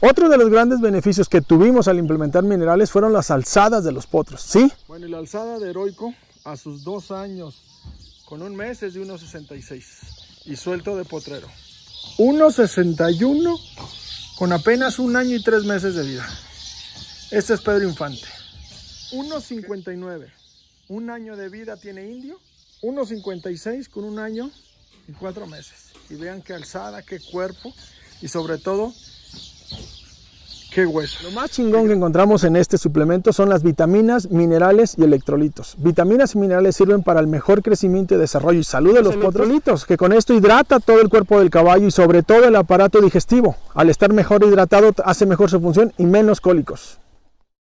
Otro de los grandes beneficios que tuvimos al implementar minerales fueron las alzadas de los potros, ¿sí? Bueno, y la alzada de Heroico a sus dos años con un mes es de 1.66 y suelto de potrero. 1.61 con apenas un año y tres meses de vida. Este es Pedro Infante. 1.59, un año de vida tiene Indio. 1.56 con un año y cuatro meses. Y vean qué alzada, qué cuerpo y sobre todo qué. Lo más chingón que encontramos en este suplemento son las vitaminas, minerales y electrolitos. Vitaminas y minerales sirven para el mejor crecimiento y desarrollo y salud de los potrolitos, que con esto hidrata todo el cuerpo del caballo y sobre todo el aparato digestivo. Al estar mejor hidratado hace mejor su función y menos cólicos.